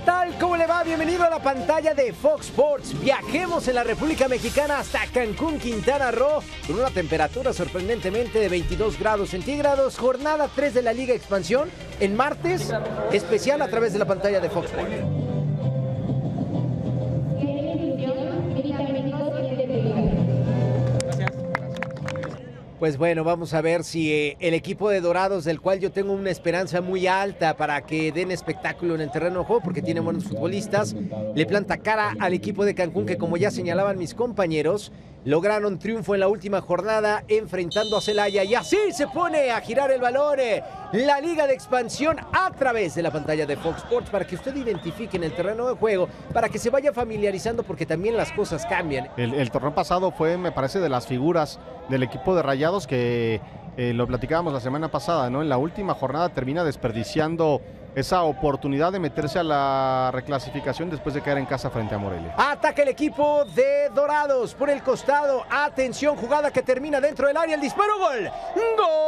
¿Qué tal? ¿Cómo le va? Bienvenido a la pantalla de Fox Sports. Viajemos en la República Mexicana hasta Cancún, Quintana Roo, con una temperatura sorprendentemente de 22 grados centígrados. Jornada 3 de la Liga Expansión en martes, especial a través de la pantalla de Fox Sports. Pues bueno, vamos a ver si eh, el equipo de Dorados, del cual yo tengo una esperanza muy alta para que den espectáculo en el terreno de juego, porque tiene buenos futbolistas, le planta cara al equipo de Cancún, que como ya señalaban mis compañeros, lograron triunfo en la última jornada enfrentando a Celaya y así se pone a girar el balón eh, la liga de expansión a través de la pantalla de Fox Sports para que usted identifique en el terreno de juego, para que se vaya familiarizando porque también las cosas cambian. El, el torneo pasado fue, me parece, de las figuras del equipo de Rayados que eh, lo platicábamos la semana pasada, ¿no? En la última jornada termina desperdiciando esa oportunidad de meterse a la reclasificación después de caer en casa frente a Morelia. Ataca el equipo de Dorados por el costado. Atención, jugada que termina dentro del área. El disparo, gol. ¡Gol!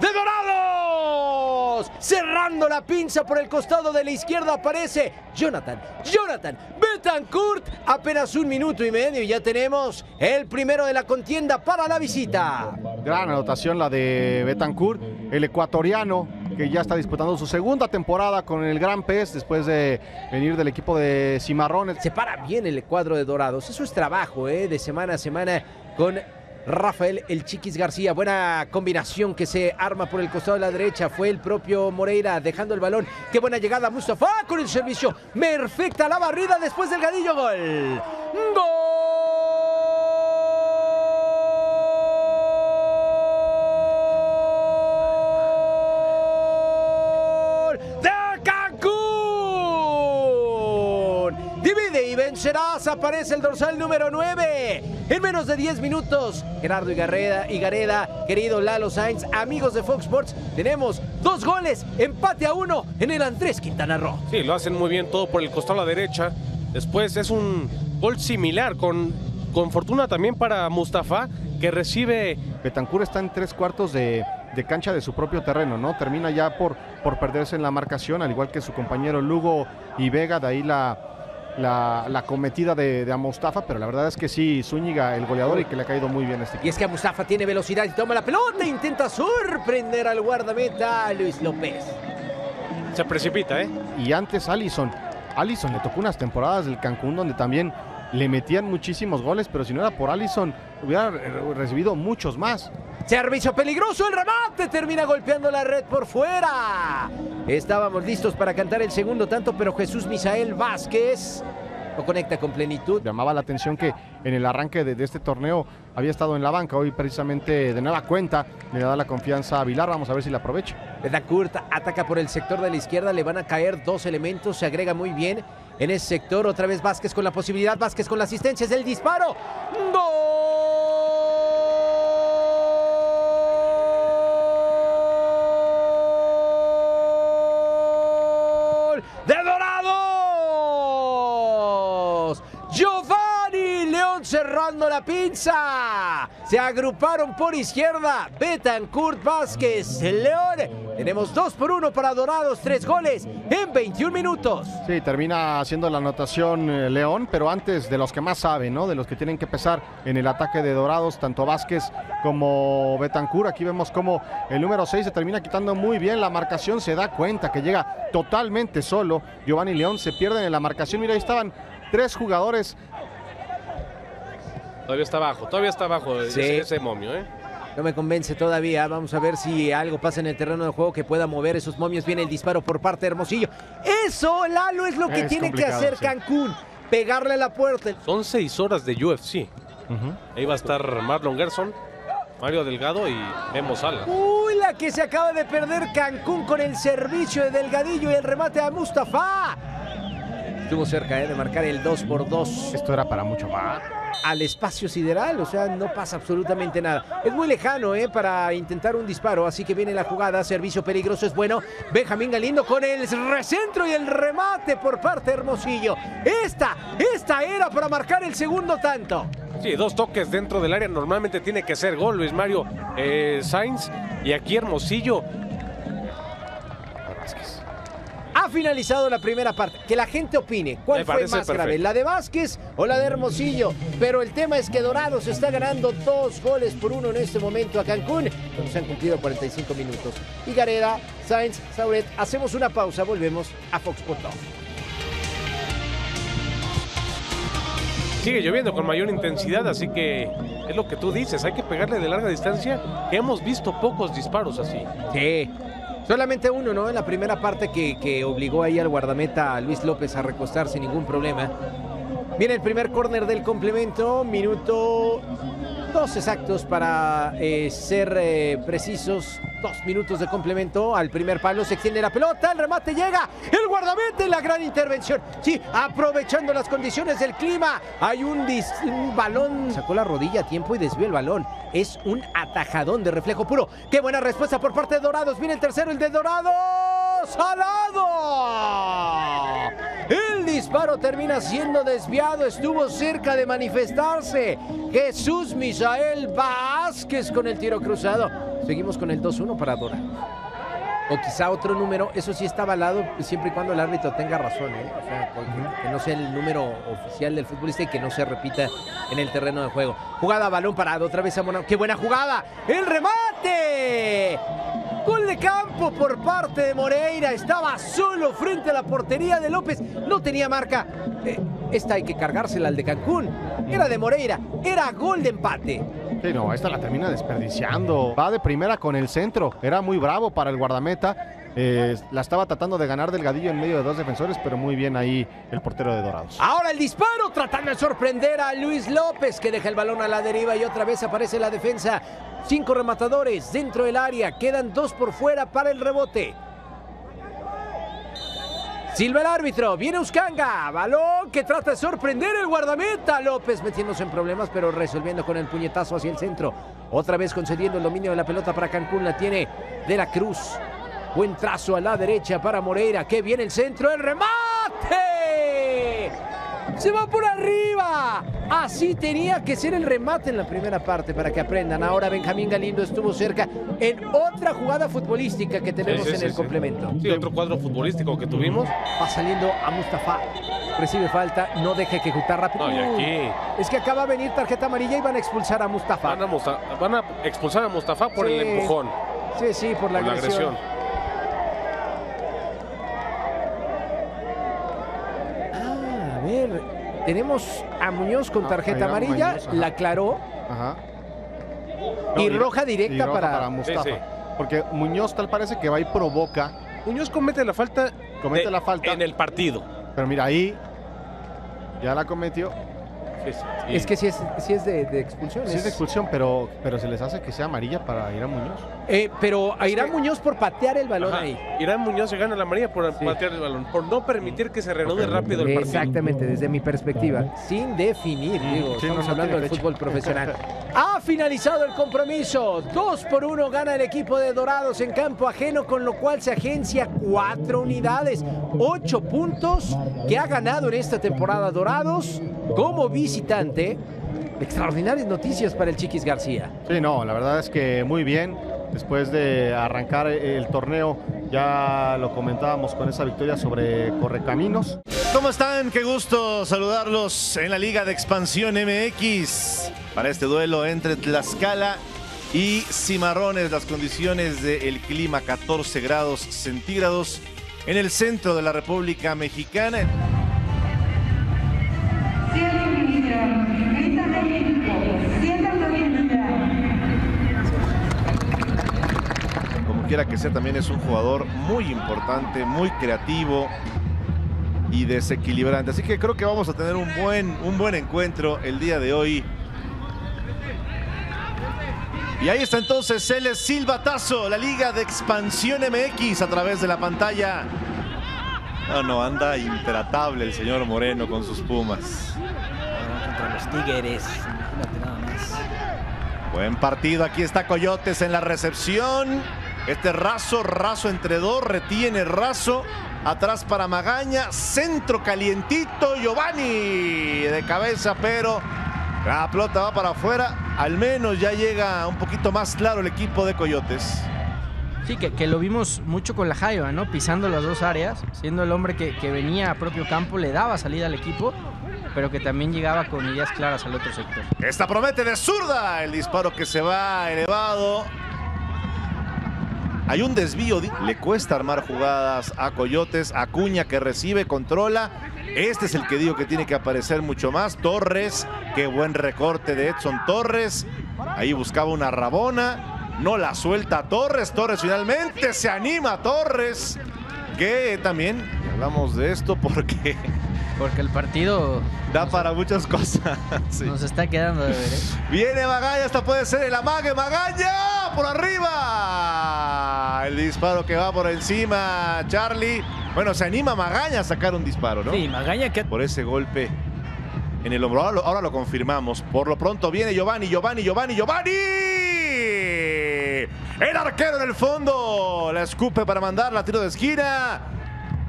¡De Dorados! Cerrando la pinza por el costado de la izquierda aparece Jonathan. Jonathan Betancourt. Apenas un minuto y medio y ya tenemos el primero de la contienda para la visita. Gran anotación la de Betancourt, el ecuatoriano que ya está disputando su segunda temporada con el Gran Pez después de venir del equipo de Cimarrones. Se para bien el cuadro de Dorados. Eso es trabajo ¿eh? de semana a semana con Rafael El Chiquis García. Buena combinación que se arma por el costado de la derecha. Fue el propio Moreira dejando el balón. Qué buena llegada Mustafa con el servicio. Perfecta la barrida después del gadillo. Gol. Gol de Cancún. Divide y vencerás. Aparece el dorsal número 9. En menos de 10 minutos, Gerardo Igarreda, Igareda, querido Lalo Sainz, amigos de Fox Sports, tenemos dos goles, empate a uno en el Andrés Quintana Roo. Sí, lo hacen muy bien todo por el costado a la derecha. Después es un gol similar con, con fortuna también para Mustafa, que recibe Betancur está en tres cuartos de, de cancha de su propio terreno, ¿no? Termina ya por, por perderse en la marcación, al igual que su compañero Lugo y Vega, de ahí la, la, la cometida de, de a Mustafa, pero la verdad es que sí, Zúñiga, el goleador, y que le ha caído muy bien este Y es que a Mustafa tiene velocidad y toma la pelota e intenta sorprender al guardameta Luis López. se precipita, ¿eh? Y antes Allison, Allison le tocó unas temporadas del Cancún donde también le metían muchísimos goles, pero si no era por Allison, hubiera re- recibido muchos más. Servicio peligroso, el remate termina golpeando la red por fuera. Estábamos listos para cantar el segundo tanto, pero Jesús Misael Vázquez lo conecta con plenitud. Llamaba la atención que en el arranque de, de este torneo había estado en la banca, hoy precisamente de nueva cuenta le da la confianza a Vilar, vamos a ver si la aprovecha. Betancourt ataca por el sector de la izquierda, le van a caer dos elementos, se agrega muy bien en ese sector. Otra vez Vázquez con la posibilidad, Vázquez con la asistencia, es el disparo. ¡Gol! La pinza. Se agruparon por izquierda. Betancourt Vázquez León. Tenemos dos por uno para Dorados, tres goles en 21 minutos. Sí, termina haciendo la anotación eh, León, pero antes de los que más saben, ¿no? De los que tienen que pesar en el ataque de Dorados, tanto Vázquez como Betancur. Aquí vemos cómo el número 6 se termina quitando muy bien la marcación, se da cuenta que llega totalmente solo. Giovanni León se pierde en la marcación. Mira, ahí estaban tres jugadores. Todavía está abajo, todavía está abajo Sí. ese, ese momio, ¿eh? No me convence todavía. Vamos a ver si algo pasa en el terreno de juego que pueda mover esos momios. Viene el disparo por parte de Hermosillo. Eso, Lalo, es lo que Es tiene que hacer sí. Cancún. Pegarle a la puerta. Son seis horas de UFC. Ahí va a estar Marlon Gerson, Mario Delgado y Memo Sala. Uy, la que se acaba de perder Cancún con el servicio de Delgadillo y el remate a Mustafa. Estuvo cerca eh, de marcar el 2 por 2 Esto era para mucho más. Al espacio sideral, o sea, no pasa absolutamente nada. Es muy lejano eh, para intentar un disparo, así que viene la jugada, servicio peligroso es bueno. Benjamín Galindo con el recentro y el remate por parte de Hermosillo. Esta, esta era para marcar el segundo tanto. Sí, dos toques dentro del área normalmente tiene que ser gol, Luis Mario eh, Sainz. Y aquí Hermosillo Ha finalizado la primera parte. Que la gente opine. ¿Cuál Me fue más grave? ¿La de Vázquez o la de Hermosillo? Pero el tema es que Dorados está ganando dos goles por uno en este momento a Cancún. Cuando se han cumplido 45 minutos. Y Gareda, Sainz, Sauret. Hacemos una pausa. Volvemos a Fox Sports. sigue lloviendo con mayor intensidad, así que es lo que tú dices, hay que pegarle de larga distancia, hemos visto pocos disparos así. Sí. Solamente uno, ¿no? En la primera parte que, que obligó ahí al guardameta a Luis López a recostar sin ningún problema. Viene el primer córner del complemento, minuto dos exactos para eh, ser eh, precisos. Dos minutos de complemento al primer palo, se extiende la pelota, el remate llega, el guardameta y la gran intervención. Sí, aprovechando las condiciones del clima, hay un, un balón, sacó la rodilla a tiempo y desvió el balón. Es un atajadón de reflejo puro. Qué buena respuesta por parte de Dorados. Viene el tercero, el de Dorados. ¡Salado! El disparo termina siendo desviado, estuvo cerca de manifestarse. Jesús Misael Vázquez con el tiro cruzado. Seguimos con el 2-1 para Dora. O quizá otro número, eso sí está avalado siempre y cuando el árbitro tenga razón, ¿eh? O sea, que- no sea el número oficial del futbolista y que no se repita en el terreno de juego. Jugada balón parado, otra vez a Mona. ¡Qué buena jugada! ¡El remate! Gol de campo por parte de Moreira. Estaba solo frente a la portería de López. No tenía marca. Eh, esta hay que cargársela al de Cancún. Era de Moreira. Era gol de empate. Sí, no, esta la termina desperdiciando. Va de primera con el centro. Era muy bravo para el guardameta. Eh, la estaba tratando de ganar Delgadillo en medio de dos defensores, pero muy bien ahí el portero de Dorados. Ahora el disparo tratando de sorprender a Luis López que deja el balón a la deriva y otra vez aparece la defensa. Cinco rematadores dentro del área. Quedan dos por fuera para el rebote. Silva el árbitro, viene Uscanga, balón que trata de sorprender el guardameta. López metiéndose en problemas, pero resolviendo con el puñetazo hacia el centro. Otra vez concediendo el dominio de la pelota para Cancún, la tiene de la Cruz. Buen trazo a la derecha para Moreira, que viene el centro, el remate. Se va por arriba. Así tenía que ser el remate en la primera parte para que aprendan. Ahora Benjamín Galindo estuvo cerca en otra jugada futbolística que tenemos Sí, sí, en el sí. complemento. Sí, otro cuadro futbolístico que tuvimos. Va saliendo a Mustafa. Recibe falta, no deja ejecutar rápido. No, y aquí Es que acaba de venir tarjeta amarilla y van a expulsar a Mustafa. van a, Musta- van a expulsar a Mustafa por el empujón, Sí, sí, por la por la agresión. agresión. Ah, a ver, tenemos a Muñoz con Ah, tarjeta amarilla, Muñoz, la aclaró Ajá. y y- roja directa Y roja para... para Mustafa. Sí, sí. Porque Muñoz tal parece que va y provoca. Muñoz comete la falta, Comete de- la falta. en el partido. Pero mira, ahí ya la cometió. Sí, sí, sí. Es que sí es, sí es de, de expulsión. Sí es es- de expulsión, pero, pero se les hace que sea amarilla para ir a Muñoz. Eh, pero a Irán Muñoz por patear el balón Ajá. ahí. Irán Muñoz se gana la amarilla por Sí. patear el balón, por no permitir que se reanude rápido el partido. Exactamente, desde mi perspectiva. Sin definir, digo, sí, estamos no, no hablando tiene del fecha. fútbol profesional. ha finalizado el compromiso. Dos por uno gana el equipo de Dorados en campo ajeno, con lo cual se agencia cuatro unidades. Ocho puntos que ha ganado en esta temporada Dorados como visitante. Extraordinarias noticias para el Chiquis García. Sí, no, la verdad es que muy bien. Después de arrancar el torneo, ya lo comentábamos con esa victoria sobre Correcaminos. ¿Cómo están? Qué gusto saludarlos en la Liga de Expansión MX para este duelo entre Tlaxcala y Cimarrones. Las condiciones del clima 14 grados centígrados en el centro de la República Mexicana. Quiera que sea, también es un jugador muy importante, muy creativo y desequilibrante. Así que creo que vamos a tener un buen, un buen encuentro el día de hoy. Y ahí está entonces el silbatazo, la Liga de Expansión MX a través de la pantalla. No, no, anda intratable el señor Moreno con sus Pumas. contra los Tigres. Imagínate nada más. Buen partido, aquí está Coyotes en la recepción. Este raso, raso entre dos, retiene raso. Atrás para Magaña, centro calientito, Giovanni de cabeza, pero La pelota va para afuera. Al menos ya llega un poquito más claro el equipo de Coyotes. Sí, que, que lo vimos mucho con la Jaiba, ¿no? Pisando las dos áreas, siendo el hombre que, que venía a propio campo, le daba salida al equipo, pero que también llegaba con ideas claras al otro sector. Esta promete de zurda. El disparo que se va elevado. Hay un desvío. Le cuesta armar jugadas a Coyotes. Acuña que recibe, controla. Este es el que digo que tiene que aparecer mucho más. Torres. Qué buen recorte de Edson Torres. Ahí buscaba una rabona. No la suelta Torres. Torres finalmente se anima Torres. Que también hablamos de esto porque Porque el partido da para muchas cosas. Sí. nos está quedando de ver. ¿eh? Viene Magaña, esta puede ser el amague. Magaña por arriba. El disparo que va por encima, Charlie. Bueno, se anima Magaña a sacar un disparo, ¿no? Sí, Magaña que Por ese golpe en el hombro. Ahora lo, ahora lo confirmamos. Por lo pronto viene Giovanni, Giovanni, Giovanni, Giovanni. El arquero en el fondo. La escupe para mandarla tiro de esquina.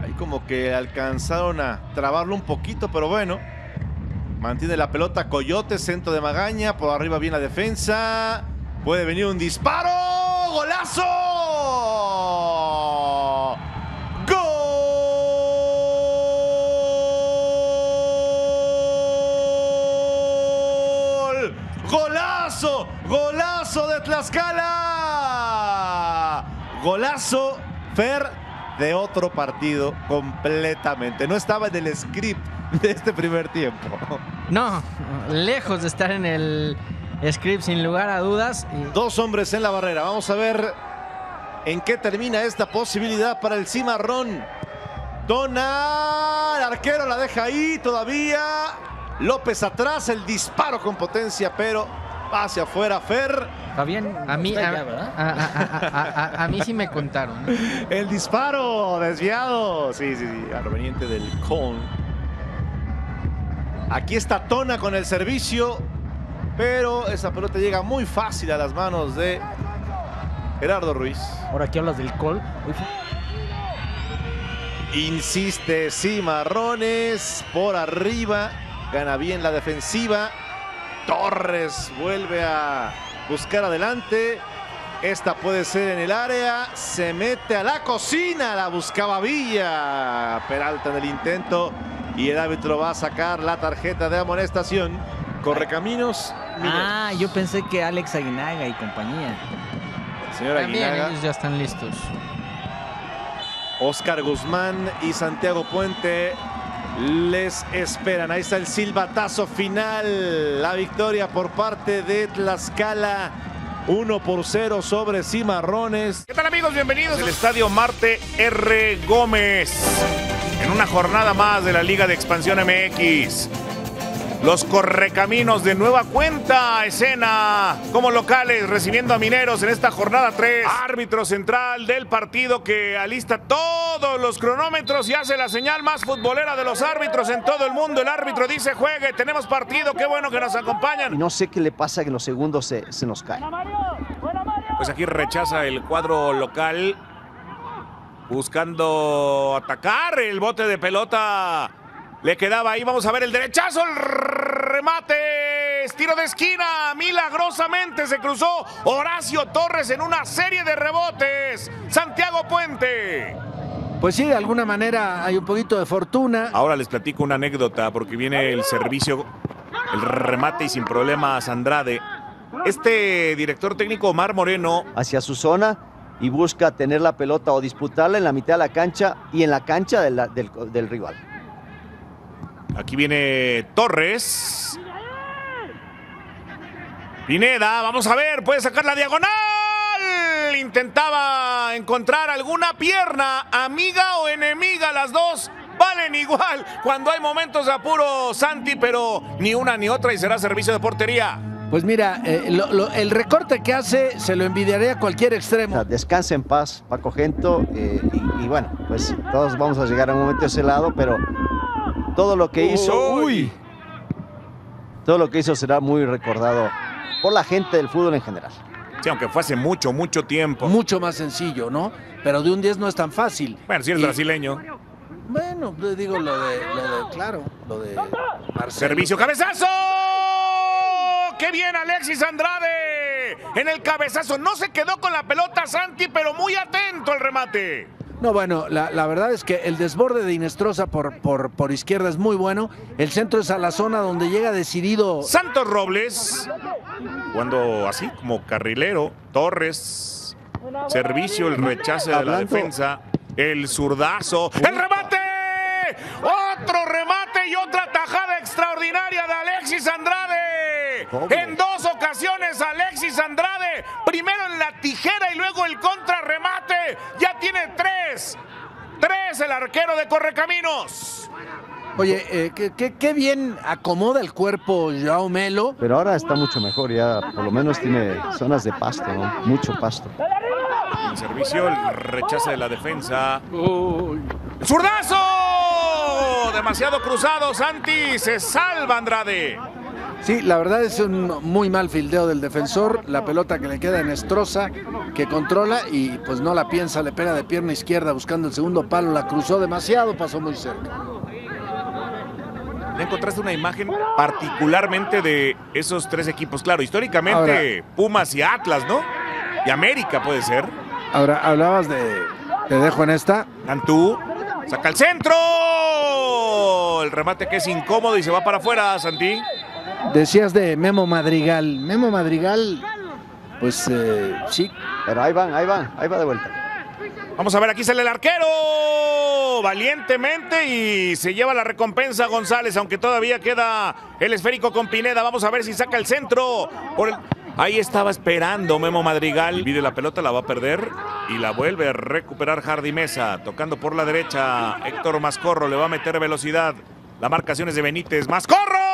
Ahí como que alcanzaron a trabarlo un poquito, pero bueno. Mantiene la pelota Coyote, centro de Magaña. Por arriba viene la defensa. Puede venir un disparo. ¡Golazo! ¡Gol! ¡Golazo! ¡Golazo de Tlaxcala! Golazo, Fer, de otro partido completamente. No estaba en el script de este primer tiempo. No, lejos de estar en el script sin lugar a dudas. Y Dos hombres en la barrera. Vamos a ver en qué termina esta posibilidad para el Cimarrón. Dona, el arquero la deja ahí todavía. López atrás, el disparo con potencia, pero hacia afuera Fer. Fabián a mí, está a, ya, ¿verdad? a- a- a- a- a mí sí me contaron. ¿eh? El disparo desviado. Sí, sí, sí, proveniente del con. Aquí está Tona con el servicio, pero esa pelota llega muy fácil a las manos de Gerardo Ruiz. Ahora que hablas del col. Insiste Cimarrones por arriba. Gana bien la defensiva. Torres vuelve a buscar adelante. Esta puede ser en el área. Se mete a la cocina. La buscaba Villa. Peralta en el intento. Y el árbitro va a sacar la tarjeta de amonestación. Correcaminos. Ah, yo pensé que Alex Aguinaga y compañía. Señor También Aguinaga. ellos ya están listos. Oscar Guzmán y Santiago Puente les esperan. Ahí está el silbatazo final. La victoria por parte de Tlaxcala. 1 por 0 sobre Cimarrones. ¿Qué tal amigos? Bienvenidos al Estadio Marte R. Gómez. En una jornada más de la Liga de Expansión MX. Los correcaminos de nueva cuenta, escena como locales, recibiendo a Mineros en esta jornada 3. Árbitro central del partido que alista todos los cronómetros y hace la señal más futbolera de los árbitros en todo el mundo. El árbitro dice juegue, tenemos partido, qué bueno que nos acompañan. Y no sé qué le pasa que en los segundos se, se nos cae. Pues aquí rechaza el cuadro local. Buscando atacar el bote de pelota. Le quedaba ahí. Vamos a ver el derechazo. El remate. Tiro de esquina. Milagrosamente se cruzó Horacio Torres en una serie de rebotes. Santiago Puente. Pues sí, de alguna manera hay un poquito de fortuna. Ahora les platico una anécdota porque viene el servicio, el remate y sin problemas Andrade. Este director técnico Omar Moreno Hacia su zona y busca tener la pelota o disputarla en la mitad de la cancha y en la cancha de la- del, del rival. Aquí viene Torres. Pineda, vamos a ver, puede sacar la diagonal. Intentaba encontrar alguna pierna, amiga o enemiga, las dos valen igual cuando hay momentos de apuro, Santi, pero ni una ni otra y será servicio de portería. Pues mira, eh, lo- lo- el recorte que hace se lo envidiaría a cualquier O extremo. sea, descansa en paz, Paco Gento. eh, y, y bueno, pues todos vamos a llegar a un momento de ese lado, pero todo lo que hizo, Uy. todo lo que hizo será muy recordado por la gente del fútbol en general. Sí, aunque fue hace mucho, mucho tiempo. Mucho más sencillo, ¿no? Pero de un 10 no es tan fácil. Bueno, si eres Y- brasileño. Bueno, digo lo de, lo de- claro, lo de Marcelo. Servicio, cabezazo. ¡Qué bien Alexis Andrade! En el cabezazo. No se quedó con la pelota Santi, pero muy atento al remate. No, bueno, la, la verdad es que el desborde de Inestrosa por, por, por izquierda es muy bueno. El centro es a la zona donde llega decidido. Santos Robles, cuando así como carrilero, Torres, servicio, el rechace de la defensa, el zurdazo, el remate, otro remate y otra tajada extraordinaria de Alexis Andrade. ¿Cómo? En dos ocasiones Alexis Andrade, primero en la tijera y luego el contrarremate, ya tiene tres. Tres el arquero de Correcaminos. Oye, eh, qué, qué- qué bien acomoda el cuerpo Joao Melo. Pero ahora está mucho mejor, ya por lo menos tiene zonas de pasto, ¿no? Mucho pasto. En servicio, el rechace de la defensa. ¡El ¡Zurdazo! Demasiado cruzado, Santi. Se salva Andrade. Sí, la verdad es un muy mal fildeo del defensor. La pelota que le queda en Estroza, que controla y pues no la piensa, le pega de pierna izquierda buscando el segundo palo. La cruzó demasiado, pasó muy cerca. ¿Ya encontraste una imagen particularmente de esos tres equipos? Claro, históricamente Pumas y Atlas, ¿no? Y América puede ser. Ahora, hablabas de. Te dejo en esta. Cantú saca el centro. El remate que es incómodo y se va para afuera, Santi. Decías de Memo Madrigal. Memo Madrigal, pues eh, sí. Pero ahí van, ahí van, ahí va de vuelta. Vamos a ver, aquí sale el arquero valientemente y se lleva la recompensa González, aunque todavía queda el esférico con Pineda. Vamos a ver si saca el centro. Por el- Ahí estaba esperando Memo Madrigal. Pide la pelota, la va a perder y la vuelve a recuperar Hardy Mesa. Tocando por la derecha, Héctor Mascorro le va a meter velocidad. La marcación es de Benítez. ¡Mascorro!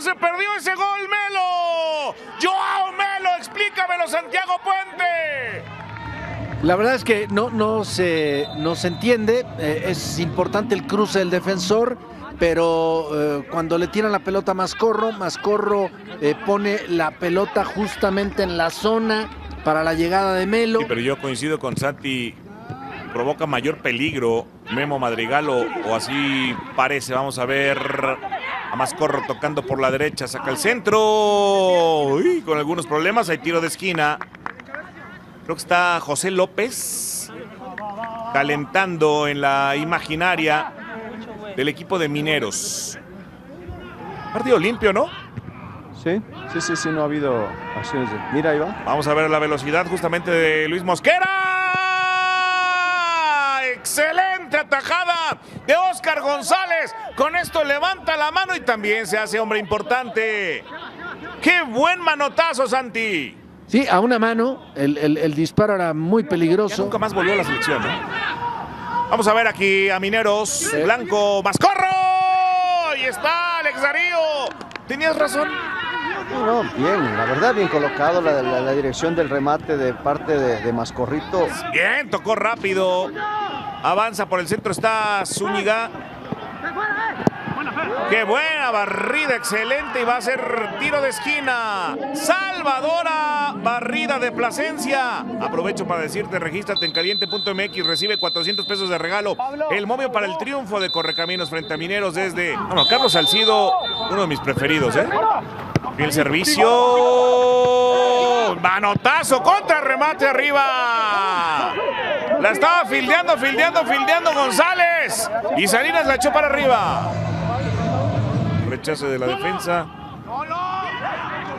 ¿Cómo se perdió ese gol, Melo? ¡Joao Melo! Explícamelo, Santiago Puente. La verdad es que no, no, se, no se entiende. eh, es importante el cruce del defensor, pero eh, cuando le tiran la pelota a Mascorro, Mascorro eh, pone la pelota justamente en la zona para la llegada de Melo. Sí, pero yo coincido con Santi. Provoca mayor peligro Memo Madrigal o, o así parece. Vamos a ver a Mascorro tocando por la derecha. Saca el centro. Uy, con algunos problemas. Hay tiro de esquina. Creo que está José López calentando en la imaginaria del equipo de Mineros. Partido limpio, ¿no? Sí, sí, sí, sí, no ha habido acciones de... Mira, ahí va. Vamos a ver la velocidad justamente de Luis Mosquera. Excelente atajada de Oscar González. Con esto levanta la mano y también se hace hombre importante. Qué buen manotazo, Santi. Sí, a una mano, el, el- el disparo era muy Ya peligroso. nunca más volvió a la selección, ¿no? Vamos a ver aquí a Mineros. Blanco, Mascorro. Ahí está Alex Darío. Tenías razón. No, no, bien, la verdad, bien colocado la, la- la dirección del remate de parte de, de Mascorrito. Bien, tocó rápido. Avanza por el centro, está Zúñiga. Qué buena barrida, excelente. Y va a ser tiro de esquina. Salvadora, barrida de Plasencia. Aprovecho para decirte, regístrate en caliente.mx, recibe 400 pesos de regalo. El momio para el triunfo de Correcaminos frente a Mineros desde... Bueno, Carlos Salcido, uno de mis preferidos, ¿eh? Y el servicio. Manotazo contra remate arriba. La estaba fildeando, fildeando, fildeando González. Y Salinas la echó para arriba. Rechace de la defensa.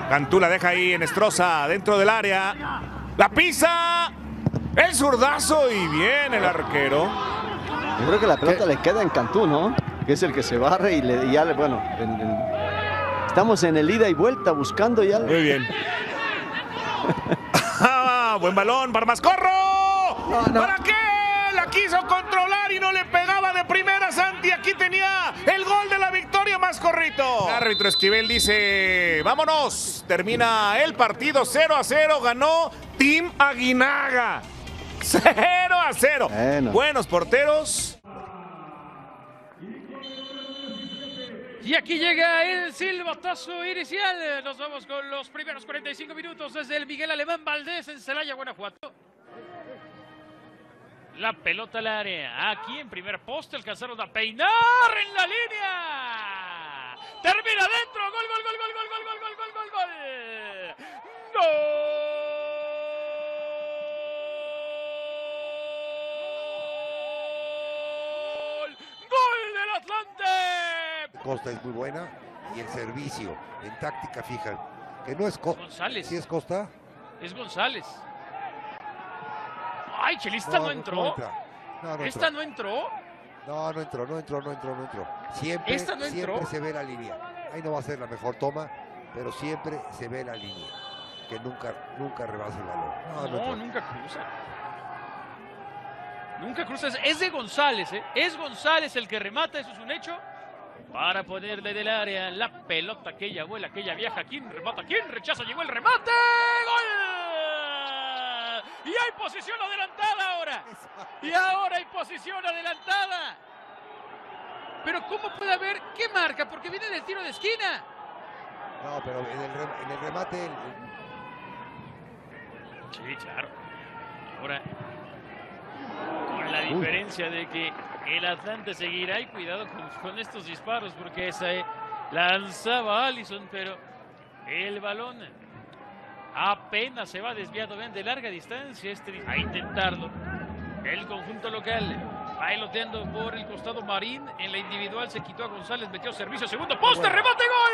Cantú la deja ahí en Estroza, dentro del área. La pisa. El zurdazo y bien el arquero. Yo creo que la pelota le queda en Cantú, ¿no? Que es el que se barre y, le, y ya le, bueno, en- en- estamos en el ida y vuelta buscando ya. Muy bien. Ah, buen balón para Mascorro. ¿Para qué? La quiso controlar y no le pegaba de primera Santi. Aquí tenía el gol de la victoria Mascorrito. El árbitro Esquivel dice, vámonos. Termina el partido 0 a 0. Ganó Team Aguinaga. 0 a 0. Bueno. Buenos porteros. Y aquí llega el silbatazo inicial. Nos vamos con los primeros 45 minutos desde el Miguel Alemán Valdés en Celaya, Guanajuato. La pelota al área. Aquí en primer poste alcanzaron a peinar en la línea. Termina dentro. Gol, gol, gol, gol, gol, gol, gol, gol, gol, gol, gol. Gol. Gol del Atlante. Costa es muy buena y el servicio en táctica fija, que no es Costa. González. ¿Sí es Costa? Es González. Ay, Chelista no, entró. No, ¿Esta no entró? No, no entró, no entró, no entró, no entró. Siempre, ¿Esta no siempre entró? se ve la línea. Ahí no va a ser la mejor toma, pero siempre se ve la línea. Que nunca, nunca rebasa el balón. No, nunca cruza. Nunca cruza. Es- de González, ¿eh? Es González el que remata, eso es un hecho. Para ponerle del área la pelota que ella vuela, que ella viaja. ¿Quién remata? ¿Quién rechaza? Llegó el remate. ¡Gol! Y hay posición adelantada ahora. Y ahora hay posición adelantada. Pero ¿cómo puede haber? ¿Qué marca? Porque viene del tiro de esquina. No, pero en el, rem- en el remate, el- Sí, claro. Ahora, con la diferencia de que el Atlante seguirá y cuidado con, con estos disparos porque esa eh, lanzaba Allison, pero el balón apenas se va desviado ven de larga distancia este a intentarlo. El conjunto local bailoteando por el costado Marín en la individual se quitó a González, metió servicio, segundo poste, remate, gol.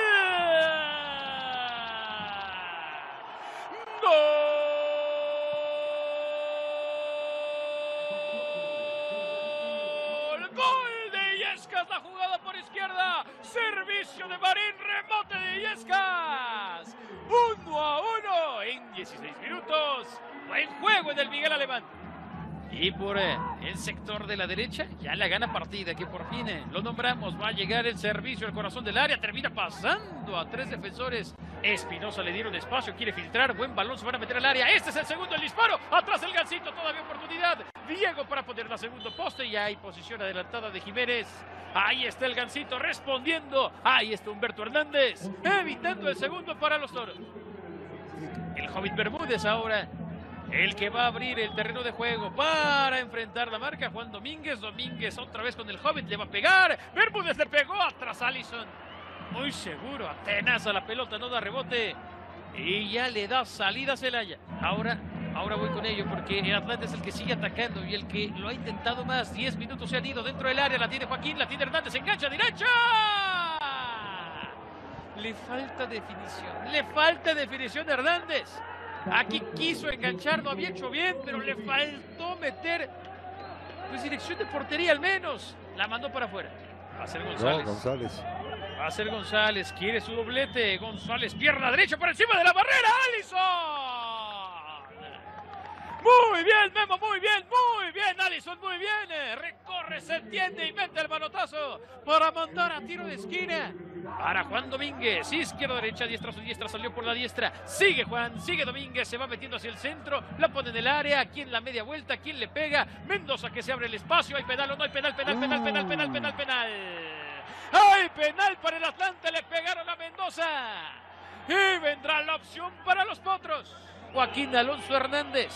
Gol, gol de Illescas, la jugada por izquierda, servicio de Marín, remate de Illescas. Uno a uno en 16 minutos. Buen juego en el Miguel Alemán. Y por eh, el sector de la derecha, ya la gana partida, que por fin eh, lo nombramos. Va a llegar el servicio al corazón del área, termina pasando a tres defensores. Espinosa le dieron espacio, quiere filtrar, buen balón, se van a meter al área. Este es el segundo, el disparo. Atrás el gancito, todavía oportunidad. Diego para poner la segundo poste y hay posición adelantada de Jiménez. Ahí está el gancito respondiendo. Ahí está Humberto Hernández, evitando el segundo para los toros. El Hobbit Bermúdez ahora el que va a abrir el terreno de juego para enfrentar la marca. Juan Domínguez. Domínguez otra vez con el Hobbit. Le va a pegar. Bermúdez le pegó atrás Allison. Muy seguro. Atenas a la pelota. No da rebote. Y ya le da salida a Celaya. Ahora, ahora voy con ello porque el Atlante es el que sigue atacando y el que lo ha intentado más. 10 minutos se han ido dentro del área. La tiene Joaquín. La tiene Hernández. Engancha derecha. Le falta definición. Le falta definición de Hernández. Aquí quiso enganchar, lo había hecho bien, pero le faltó meter pues dirección de portería al menos. La mandó para afuera. Va a ser González. no, González. Va a ser González, quiere su doblete. González, pierna derecha por encima de la barrera. ¡Allison! Muy bien, Memo, muy bien, muy bien, Allison, muy bien. Eh, Recorre, se entiende y mete el manotazo para mandar a tiro de esquina. Para Juan Domínguez, izquierda, derecha, diestra, su diestra, salió por la diestra. Sigue Juan, sigue Domínguez, se va metiendo hacia el centro, la pone en el área. Aquí en la media vuelta, ¿quién le pega? Mendoza que se abre el espacio. Hay penal o no hay penal, penal, penal, penal, penal, penal, penal. ¡Hay penal para el Atlante! Le pegaron a Mendoza. Y vendrá la opción para los potros. Joaquín Alonso Hernández.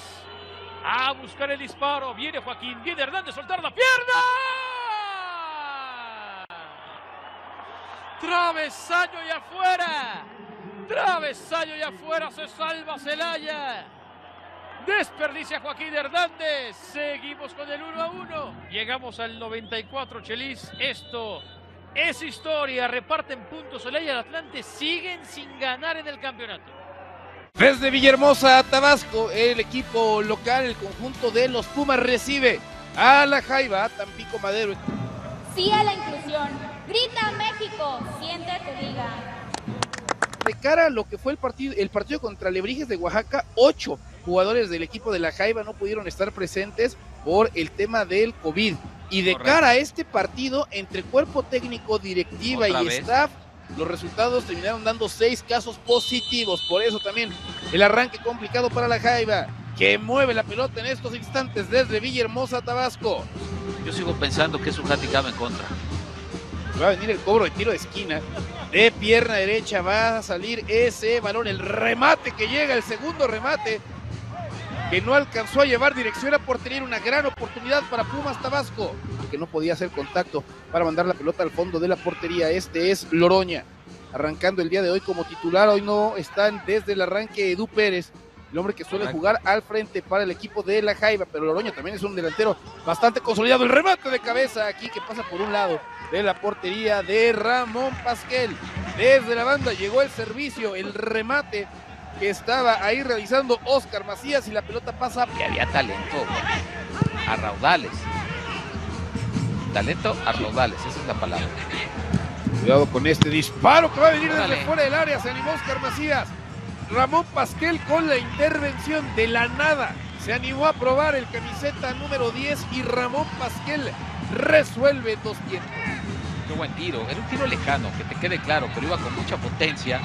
A buscar el disparo. Viene Joaquín, viene Hernández, soltar la pierna. Travesaño y afuera. Travesaño y afuera se salva Celaya. Desperdicia Joaquín Hernández. Seguimos con el 1 a 1. Llegamos al 94, Chelis. Esto es historia. Reparten puntos Celaya y Atlante. Siguen sin ganar en el campeonato. Desde Villahermosa, Tabasco, el equipo local, el conjunto de los Pumas recibe a la Jaiba, Tampico Madero. Sí a la inclusión. Grita México, siente tu liga. De cara a lo que fue el partido, el partido contra Lebrijes de Oaxaca, ocho jugadores del equipo de la Jaiba no pudieron estar presentes por el tema del COVID. Y de Correcto. cara a este partido, entre cuerpo técnico, directiva ¿Otra y vez? staff, los resultados terminaron dando seis casos positivos. Por eso también el arranque complicado para la Jaiba, que mueve la pelota en estos instantes desde Villahermosa, Tabasco. Yo sigo pensando que es un handicap en contra. Va a venir el cobro de tiro de esquina. De pierna derecha va a salir ese balón. El remate que llega, el segundo remate. Que no alcanzó a llevar dirección a portería. Una gran oportunidad para Pumas Tabasco. Que no podía hacer contacto para mandar la pelota al fondo de la portería. Este es Loroña. arrancando el día de hoy como titular. Hoy no están desde el arranque Edu Pérez, el hombre que suele jugar al frente para el equipo de La Jaiba, pero Loroño también es un delantero bastante consolidado. El remate de cabeza aquí que pasa por un lado de la portería de Ramón Pasquel. Desde la banda llegó el servicio, el remate que estaba ahí realizando Oscar Macías y la pelota pasa. Que había talento a raudales. Talento a raudales, esa es la palabra. Cuidado con este disparo que va a venir desde fuera del área. Se animó Oscar Macías. Ramón Pasquel con la intervención de la nada. Se animó a probar el camiseta número 10 y Ramón Pasquel resuelve dos tiempos. Qué buen tiro. Era un tiro lejano, que te quede claro, pero iba con mucha potencia.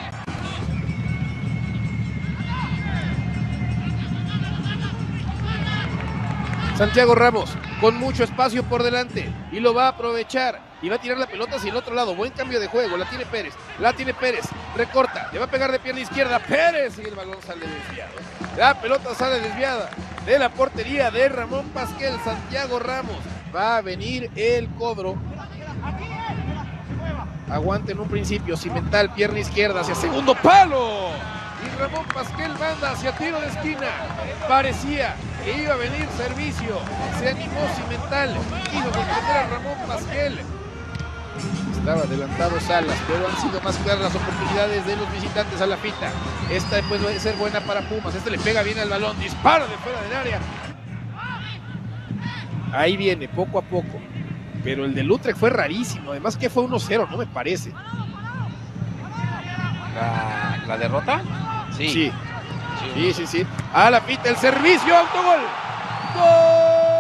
Santiago Ramos con mucho espacio por delante y lo va a aprovechar y va a tirar la pelota hacia el otro lado. Buen cambio de juego, la tiene Pérez, la tiene Pérez, recorta, le va a pegar de pierna izquierda Pérez y el balón sale desviado. La pelota sale desviada de la portería de Ramón Pasquel, Santiago Ramos. Va a venir el cobro. Aguante en un principio, cimental, pierna izquierda hacia segundo palo. Y Ramón Pasquel manda hacia tiro de esquina. Parecía que iba a venir servicio. Se animó Cimental. Quiso defender a Ramón Pasquel. Estaba adelantado Salas, pero han sido más claras las oportunidades de los visitantes a la fita. Esta puede ser buena para Pumas. Este le pega bien al balón. Dispara de fuera del área. Ahí viene, poco a poco. Pero el de Utrecht fue rarísimo. Además que fue 1-0, no me parece. ¿La, la derrota? Sí. Sí. Sí, sí, sí. A la pita el servicio, autogol. ¡Gol!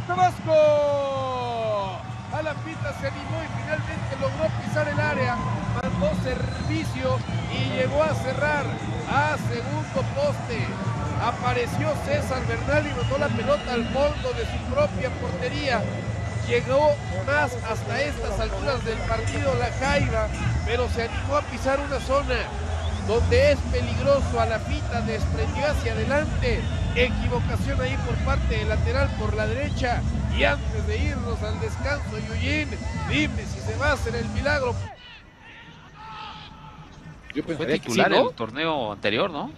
Tabasco! A la pita se animó y finalmente logró pisar el área. Mandó servicio y llegó a cerrar a segundo poste. Apareció César Bernal y mandó la pelota al fondo de su propia portería. Llegó más hasta estas alturas del partido la Jaiba, pero se animó a pisar una zona donde es peligroso. A la pita desprendió hacia adelante. Equivocación ahí por parte del lateral por la derecha. Y antes de irnos al descanso, Yuyin, dime si se va a hacer el milagro. Yo Fue pensaría que titular sí, ¿no? el torneo anterior, ¿no?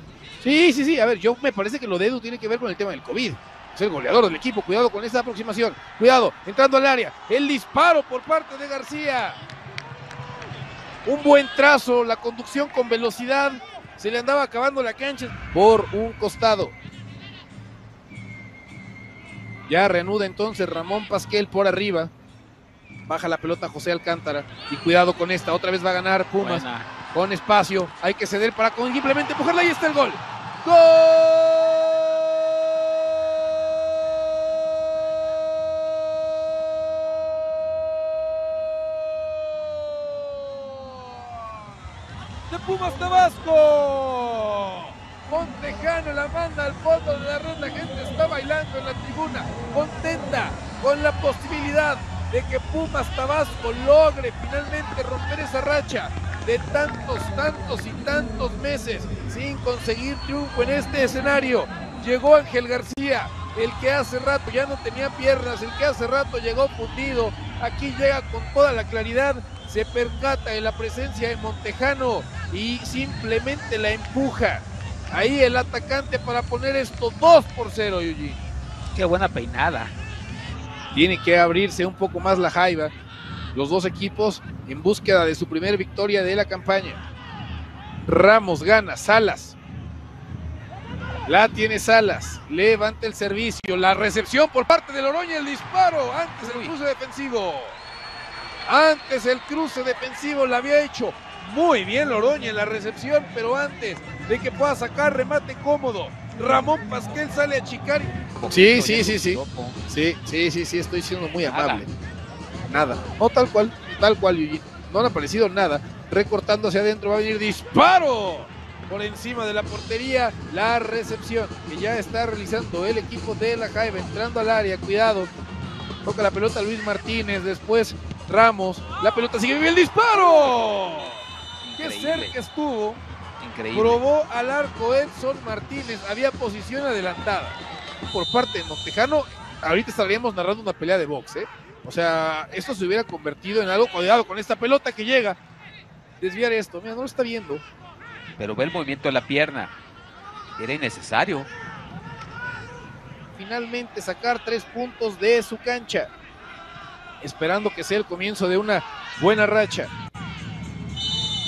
Sí, sí, sí. A ver, yo me parece que lo de Edu tiene que ver con el tema del COVID. Es el goleador del equipo. Cuidado con esta aproximación. Cuidado, entrando al área. El disparo por parte de García. Un buen trazo, la conducción con velocidad. Se le andaba acabando la cancha por un costado. Ya reanuda entonces Ramón Pasquel por arriba. Baja la pelota José Alcántara. Y cuidado con esta. Otra vez va a ganar Pumas. Buena. Con espacio. Hay que ceder para con simplemente empujarla. Ahí está el gol. de Pumas Tabasco. Al fondo de la red, la gente está bailando en la tribuna, contenta con la posibilidad de que Pumas Tabasco logre finalmente romper esa racha de tantos, tantos y tantos meses sin conseguir triunfo en este escenario. Llegó Ángel García, el que hace rato ya no tenía piernas, el que hace rato llegó fundido, aquí llega con toda la claridad, se percata de la presencia de Montejano y simplemente la empuja. Ahí el atacante para poner esto 2 por 0, Yuji. Qué buena peinada. Tiene que abrirse un poco más la jaiba. Los dos equipos en búsqueda de su primera victoria de la campaña. Ramos gana, Salas. La tiene Salas. Levanta el servicio. La recepción por parte de Loroña. El disparo. Antes el cruce defensivo. Antes el cruce defensivo la había hecho muy bien Loroña en la recepción, pero antes de que pueda sacar remate cómodo. Ramón Pasquel sale a achicar. y- Sí, sí, sí, sí. Sí, sí, sí, sí, estoy siendo muy amable. Nada. No, tal cual, tal cual. No han aparecido nada. Recortando hacia adentro va a venir disparo. Por encima de la portería, la recepción que ya está realizando el equipo de la Jaiba, entrando al área, cuidado. Toca la pelota Luis Martínez, después Ramos. La pelota sigue el disparo. Qué cerca estuvo. Increíble. Probó al arco Edson Martínez. Había posición adelantada. por parte de Montejano, ahorita estaríamos narrando una pelea de box, ¿eh? O sea, esto se hubiera convertido en algo, cuidado con esta pelota que llega. Desviar esto, mira, no lo está viendo. Pero ve el movimiento de la pierna. Era innecesario. Finalmente sacar tres puntos de su cancha. Esperando que sea el comienzo de una buena racha.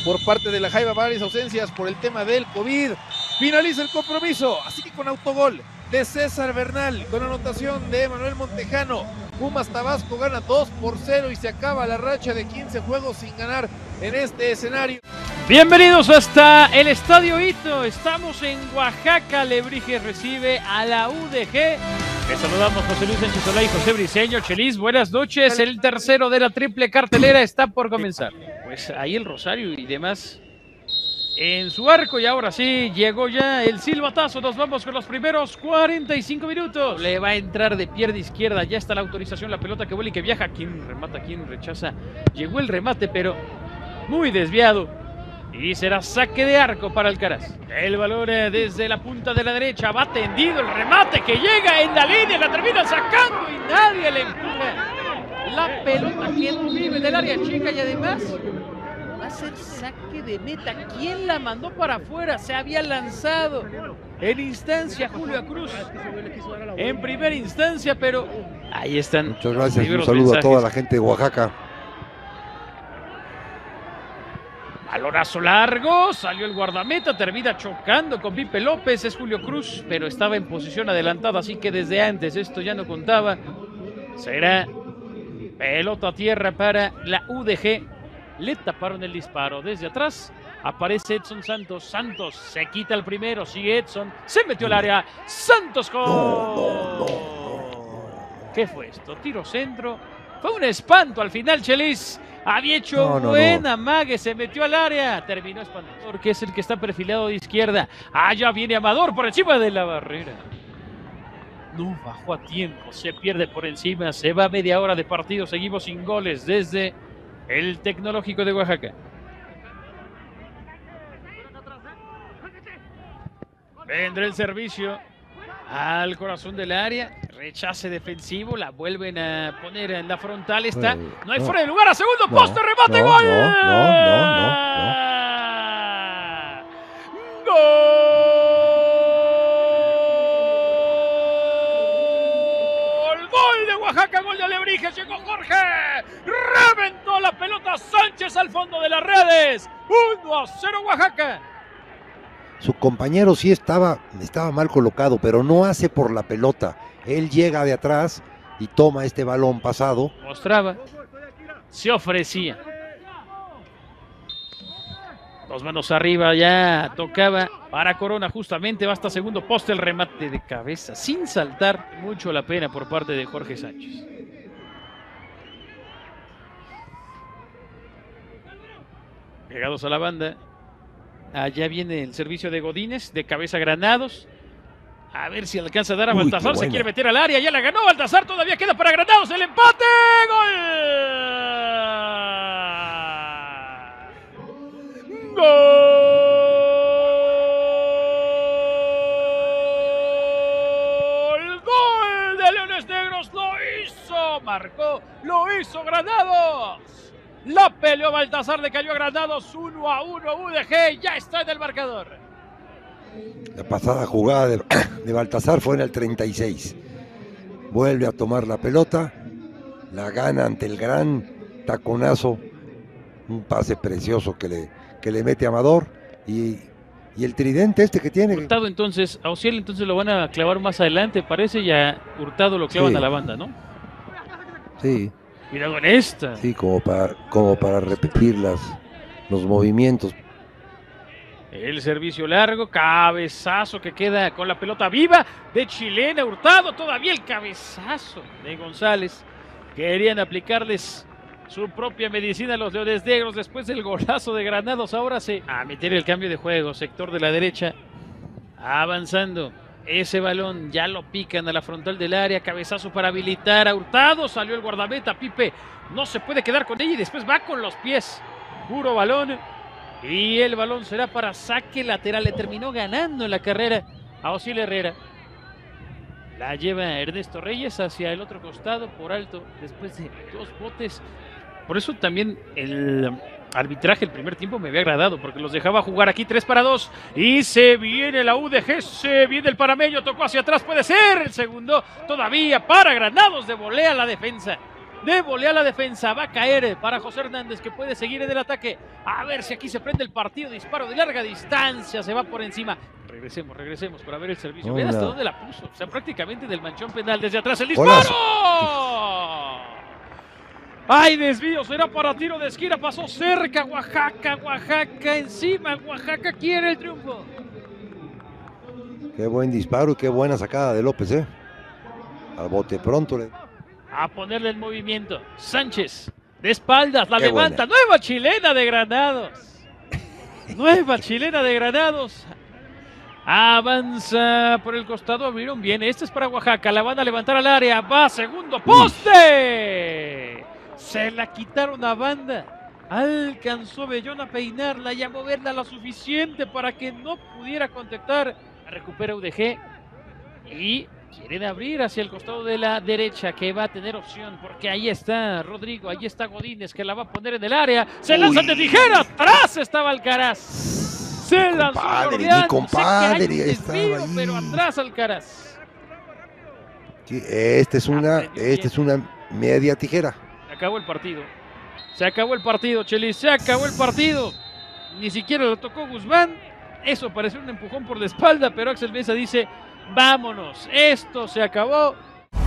Por parte de la Jaiba, varias ausencias por el tema del COVID. Finaliza el compromiso, así que con autogol de César Bernal, con anotación de Manuel Montejano. Pumas Tabasco gana 2 por 0 y se acaba la racha de 15 juegos sin ganar en este escenario. Bienvenidos hasta el Estadio Hito. Estamos en Oaxaca. Lebrijes recibe a la UDG. Les saludamos José Luis Sánchez Solá y José Briseño. Chelis, buenas noches. El tercero de la triple cartelera está por comenzar. Pues ahí el Rosario y demás en su arco y ahora sí llegó ya el silbatazo. Nos vamos con los primeros 45 minutos. Le va a entrar de pierna izquierda. Ya está la autorización, la pelota que vuela y que viaja. ¿Quién remata? ¿Quién rechaza? Llegó el remate, pero muy desviado. Y será saque de arco para Alcaraz. El balón eh, desde la punta de la derecha. Va tendido el remate que llega en la línea. La termina sacando y nadie le empuja. La pelota que no vive del área chica y además va a ser saque de meta. ¿Quién la mandó para afuera? Se había lanzado en instancia Julio Cruz. En primera instancia, pero ahí están. Muchas gracias. Un saludo a toda la gente de Oaxaca. Balonazo largo, salió el guardameta, termina chocando con Pipe López, es Julio Cruz, pero estaba en posición adelantada, así que desde antes esto ya no contaba. Será pelota a tierra para la UDG. Le taparon el disparo desde atrás. Aparece Edson Santos. Santos se quita el primero. Sigue Edson. Se metió al área. Santos con. ¿Qué fue esto? Tiro centro. Fue un espanto al final, Chelis. Había hecho No, no, buena mague, se metió al área. Terminó espantador, que es el que está perfilado de izquierda. Allá viene Amador por encima de la barrera. No bajó a tiempo, se pierde por encima, se va media hora de partido, seguimos sin goles desde el Tecnológico de Oaxaca. Vendrá el servicio al corazón del área, rechace defensivo, la vuelven a poner en la frontal, está, Eh, no hay no. fuera de lugar, a segundo No, poste, remate, no, gol. no, no, Gol, gol de Oaxaca, gol de Alebrijes, llegó Jorge, reventó la pelota Sánchez al fondo de las redes, 1 a 0 Oaxaca. Su compañero sí estaba, estaba mal colocado, pero no hace por la pelota. Él llega de atrás y toma este balón pasado. mostraba, se ofrecía. Dos manos arriba, ya tocaba para Corona, justamente va hasta segundo poste el remate de cabeza, sin saltar, mucho la pena por parte de Jorge Sánchez. Pegados a la banda, allá viene el servicio de Godínez, de cabeza Granados. A ver si alcanza a dar a Uy, Baltasar, se quiere meter al área, ya la ganó Baltasar, todavía queda para Granados el empate, gol. Gol, gol de Leones Negros, lo hizo, marcó, lo hizo Granados. La peleó Baltasar, le cayó a Granados 1 a 1, UDG, ya está en el marcador. La pasada jugada de, de Baltasar fue en el 36. Vuelve a tomar la pelota, la gana ante el gran taconazo, un pase precioso que le, que le mete Amador y, y el tridente este que tiene. Hurtado entonces, a Ociel entonces lo van a clavar más adelante, parece, y a Hurtado lo clavan Sí. a la banda, ¿no? Sí, Cuidado con esta. sí, como para, como para repetir las, los movimientos. El servicio largo, cabezazo que queda con la pelota viva de Chilena Hurtado, todavía el cabezazo de González. Querían aplicarles su propia medicina a los Leones Negros después del golazo de Granados. Ahora se a meter el cambio de juego, sector de la derecha, avanzando. Ese balón ya lo pican a la frontal del área, cabezazo para habilitar a Hurtado, salió el guardameta, Pipe no se puede quedar con ella y después va con los pies. Puro balón, y el balón será para saque lateral. Le terminó ganando en la carrera a Osiel Herrera. La lleva Ernesto Reyes hacia el otro costado por alto después de dos botes. Por eso también el arbitraje el primer tiempo me había agradado porque los dejaba jugar aquí 3 para 2 y se viene la UDG, se viene el paramello, tocó hacia atrás, puede ser el segundo todavía para Granados de volea la defensa. De volea la defensa, va a caer para José Hernández que puede seguir en el ataque. A ver si aquí se prende el partido, disparo de larga distancia, se va por encima. Regresemos, regresemos para ver el servicio. Vean hasta Hola. dónde la puso. O sea, prácticamente del manchón penal desde atrás el Hola. disparo. ¡Ay, desvío! Será para tiro de esquina. Pasó cerca. Oaxaca, Oaxaca encima. Oaxaca quiere el triunfo. Qué buen disparo y qué buena sacada de López, ¿eh? Al bote pronto. le- A ponerle el movimiento. Sánchez, de espaldas, la Qué levanta. Nueva chilena de Granados. Nueva chilena de Granados. Avanza por el costado. Vieron bien. Este es para Oaxaca. La van a levantar al área. Va, segundo poste. Se la quitaron a banda. Alcanzó Bellón a peinarla y a moverla lo suficiente para que no pudiera contactar. Recupera UDG. Y quieren abrir hacia el costado de la derecha, que va a tener opción, porque ahí está Rodrigo, ahí está Godínez, que la va a poner en el área. Se lanza de tijera, atrás estaba Alcaraz. Se lanzó compadre, Jordián, mi compadre, hay un estaba desvío, ahí. pero atrás Alcaraz. Sí, esta es una, esta es una media tijera. Se acabó el partido. Se acabó el partido, Chelis, se acabó el partido. Ni siquiera lo tocó Guzmán. Eso pareció un empujón por la espalda, pero Axel Mesa dice, vámonos, esto se acabó.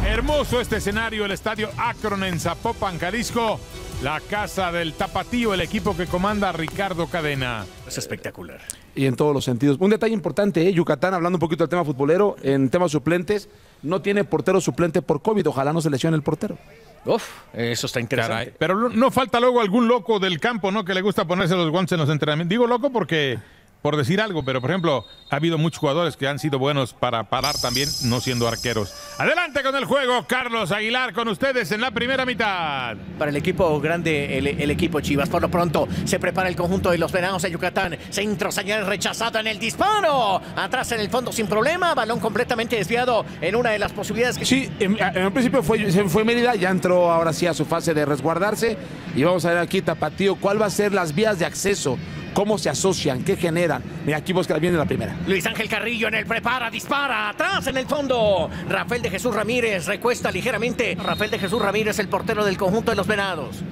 Hermoso este escenario, el estadio Akron en Zapopan, Jalisco. La casa del Tapatío, el equipo que comanda Ricardo Cadena. Es espectacular. Y en todos los sentidos. Un detalle importante, ¿eh? Yucatán, hablando un poquito del tema futbolero, en temas suplentes, no tiene portero suplente por COVID. Ojalá no se lesione el portero. Uf, eso está interesante. Caray, Pero no falta luego algún loco del campo, ¿no? Que le gusta ponerse los guantes en los entrenamientos. Digo loco porque, por decir algo, pero por ejemplo, ha habido muchos jugadores que han sido buenos para parar también, no siendo arqueros. Adelante con el juego, Carlos Aguilar, con ustedes en la primera mitad. Para el equipo grande, el, el equipo Chivas, por lo pronto se prepara el conjunto de los venados de Yucatán. Centro señal rechazado en el disparo. Atrás en el fondo sin problema. Balón completamente desviado en una de las posibilidades que. Sí, en, en un principio fue, fue Mérida, ya entró ahora sí a su fase de resguardarse. Y vamos a ver aquí, Tapatío, cuál va a ser las vías de acceso, cómo se asocian, qué generan. Mira, aquí busca viene la primera. Luis Ángel Carrillo en el prepara, dispara, atrás en el fondo. Rafael de Jesús Ramírez recuesta ligeramente. Rafael de Jesús Ramírez, el portero del conjunto de los venados.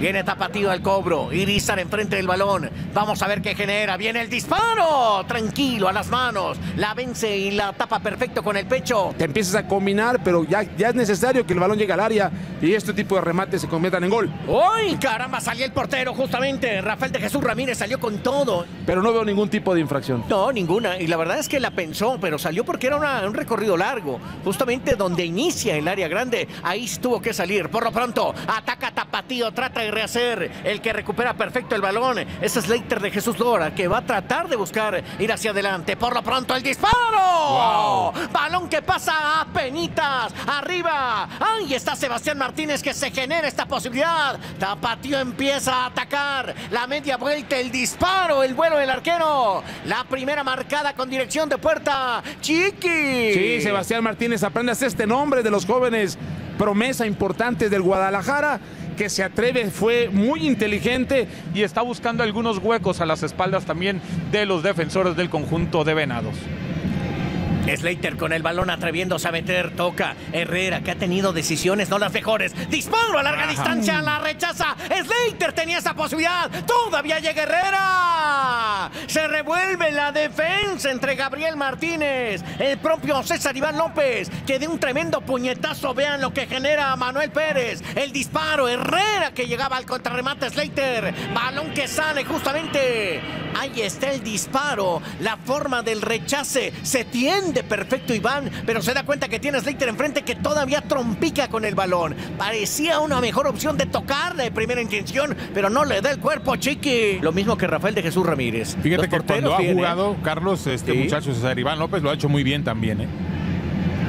Viene Tapatío al cobro. Irizar enfrente del balón. Vamos a ver qué genera. Viene el disparo. Tranquilo, a las manos. La vence y la tapa perfecto con el pecho. Te empiezas a combinar, pero ya, ya es necesario que el balón llegue al área y este tipo de remates se conviertan en gol. ¡Uy! Caramba, salió el portero justamente. Rafael de Jesús Ramírez salió con todo. Pero no veo ningún tipo de infracción. No, ninguna. Y la verdad es que la pensó, pero salió porque era una- un recorrido largo. Justamente donde inicia el área grande. Ahí tuvo que salir. Por lo pronto, ataca Tapatío, trata de rehacer. El que recupera perfecto el balón es Slater de Jesús Lora, que va a tratar de buscar ir hacia adelante. Por lo pronto, el disparo. Balón que pasa a penitas. Arriba. Ahí está Sebastián Martínez que se genera esta posibilidad. Tapatío empieza a atacar. La media vuelta, el disparo, el vuelo del arquero. La primera marcada con dirección de puerta. Chiqui. Sí, Sebastián Martínez, aprendas este nombre de los jóvenes promesa importantes del Guadalajara que se atreve, fue muy inteligente y está buscando algunos huecos a las espaldas también de los defensores del conjunto de Venados. Slater con el balón atreviéndose a meter, toca Herrera que ha tenido decisiones no las mejores. Disparo a larga Ajá. distancia, la rechaza. Slater tenía esa posibilidad. Todavía llega Herrera. Se revuelve la defensa entre Gabriel Martínez, el propio César Iván López, que de un tremendo puñetazo vean lo que genera Manuel Pérez. El disparo, Herrera que llegaba al contrarremate Slater. Balón que sale justamente. Ahí está el disparo, la forma del rechace. Se tiende perfecto Iván, pero se da cuenta que tiene Slater enfrente que todavía trompica con el balón. Parecía una mejor opción de tocarle de primera intención, pero no le da el cuerpo, Chiqui. Lo mismo que Rafael de Jesús Ramírez. Fíjate Los que cuando ha jugado, Carlos, este Sí. muchacho César Iván López lo ha hecho muy bien también, ¿eh?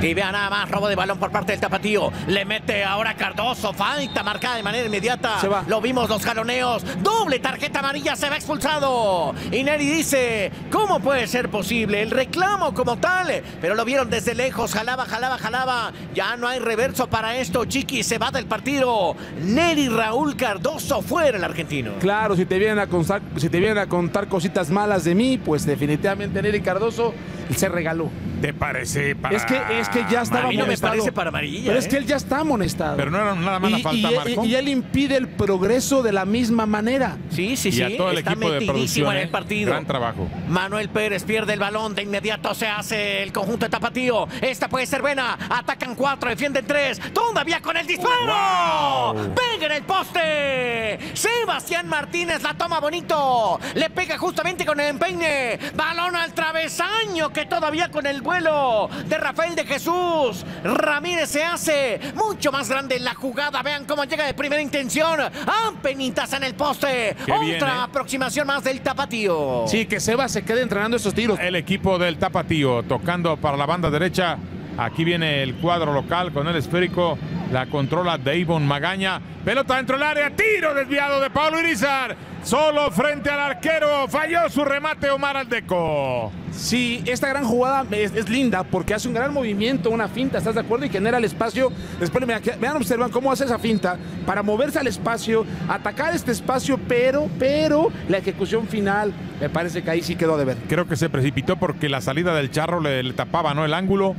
Y vea nada más, robo de balón por parte del tapatío. Le mete ahora Cardoso, falta marcada de manera inmediata. Se va. Lo vimos los jaloneos. Doble tarjeta amarilla, se va expulsado. Y Neri dice, ¿cómo puede ser posible? El reclamo como tal. Pero lo vieron desde lejos, jalaba, jalaba, jalaba. Ya no hay reverso para esto. Chiqui se va del partido. Neri Raúl Cardoso fuera el argentino. Claro, si te vienen a contar, si te vienen a contar cositas malas de mí, pues definitivamente Neri Cardoso se regaló. ¿Te parece para Es que, es que ya estaba A mí no me parece para amarilla, Pero es ¿eh? que él ya está amonestado. Pero no era nada más la falta, y- Marco. y él impide el progreso de la misma manera. Sí, sí, y sí. a todo el está equipo de metidísimo producción. en ¿eh? el partido. Gran trabajo. Manuel Pérez pierde el balón, de inmediato se hace el conjunto de Tapatío. Esta puede ser buena. Atacan cuatro, defienden tres. Todavía con el disparo. Pega en el poste. Sebastián Martínez la toma bonito. Le pega justamente con el empeine. Balón al travesaño que todavía con el vuelo de Rafael de Jesús. Ramírez se hace mucho más grande la jugada. Vean cómo llega de primera intención. Ampenitas en el poste. Qué Otra bien, ¿eh? aproximación más del Tapatío. Sí, que Seba se quede entrenando esos tiros. El equipo del Tapatío tocando para la banda derecha. Aquí viene el cuadro local con el esférico. La controla Davon Magaña. Pelota dentro del área. Tiro desviado de Pablo Irizar. Solo frente al arquero. Falló su remate Omar Aldeco. Sí, esta gran jugada es, es linda porque hace un gran movimiento, una finta, ¿estás de acuerdo? Y genera el espacio. Después, vean, vean, observan cómo hace esa finta para moverse al espacio, atacar este espacio, pero, pero la ejecución final, me parece que ahí sí quedó de ver. Creo que se precipitó porque la salida del charro le, le tapaba ¿no? el ángulo.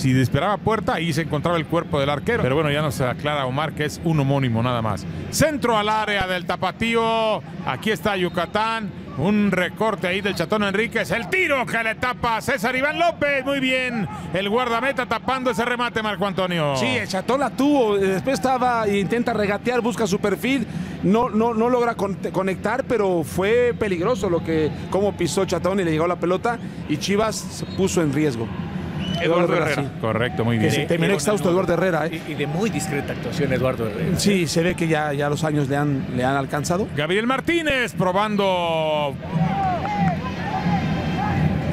Si esperaba puerta, ahí se encontraba el cuerpo del arquero. Pero bueno, ya nos aclara Omar que es un homónimo nada más. Centro al área del tapatío. Aquí está Yucatán. Un recorte ahí del Chatón Enríquez. El tiro que le tapa César Iván López. Muy bien. El guardameta tapando ese remate, Marco Antonio. Sí, el Chatón la tuvo, después estaba e intenta regatear, busca su perfil, no, no, no logra con- conectar, pero fue peligroso lo que, cómo pisó Chatón y le llegó la pelota y Chivas se puso en riesgo. Eduardo Herrera, Herrera. sí. Correcto, muy Que bien. se terminó exhausto Eduardo Herrera. ¿eh? Y, y de muy discreta actuación, Eduardo Herrera. Sí, se ve que ya, ya los años le han, le han alcanzado. Gabriel Martínez probando.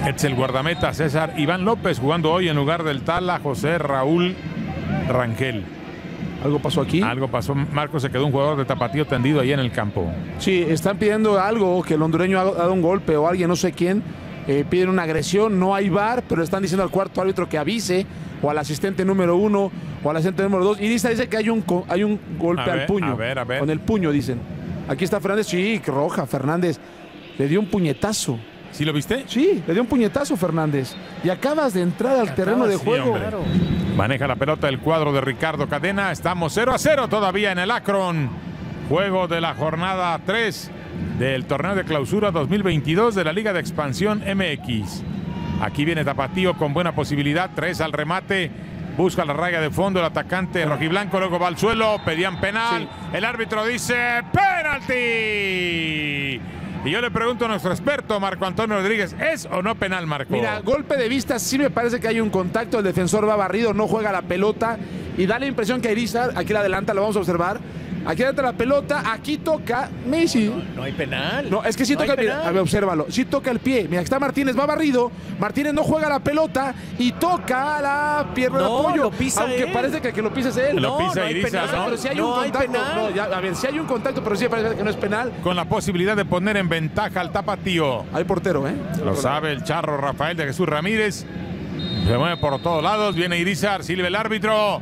Es el guardameta César Iván López jugando hoy en lugar del Tala José Raúl Rangel. ¿Algo pasó aquí? Algo pasó. Marco se quedó un jugador de tapatío tendido ahí en el campo. Sí, están pidiendo algo, que el hondureño ha dado un golpe o alguien, no sé quién, eh, piden una agresión, no hay bar, pero están diciendo al cuarto árbitro que avise, o al asistente número uno, o al asistente número dos, y dice, dice que hay un, hay un golpe A al puño. a ver, a ver. Con el puño, dicen. Aquí está Fernández, sí, roja, Fernández. Le dio un puñetazo. ¿Sí lo viste? Sí, le dio un puñetazo Fernández. Y acabas de entrar al terreno de Sí, juego. Maneja la pelota el cuadro de Ricardo Cadena. Estamos 0 a 0 todavía en el Akron. Juego de la jornada 3 del torneo de clausura 2022 de la Liga de Expansión MX. Aquí viene Tapatío con buena posibilidad. 3 al remate. Busca la raya de fondo el atacante rojiblanco, luego va al suelo, pedían penal. El árbitro dice penalti. Y yo le pregunto a nuestro experto, Marco Antonio Rodríguez, ¿es o no penal, Marco? Mira, golpe de vista, sí me parece que hay un contacto, el defensor va barrido, no juega la pelota y da la impresión que Irizar, aquí la adelanta, lo vamos a observar, aquí adelanta la pelota, aquí toca Messi. No hay penal. No, es que sí No toca el pie, penal. a ver, obsérvalo, sí toca el pie, mira, aquí está Martínez, va barrido, Martínez no juega la pelota y toca la pierna No, de apoyo, lo pisa aunque él. parece que el que lo pisa es él. Lo no, pisa no hay Irizar, penal, ¿no? pero si hay No un hay contacto, penal. no, ya, a ver, si hay un contacto, pero sí parece que no es penal. Con la posibilidad de poner en ventaja al tapatío. Hay portero, ¿eh? Lo sabe el charro Rafael de Jesús Ramírez. Se mueve por todos lados. Viene Irizar, silba el árbitro.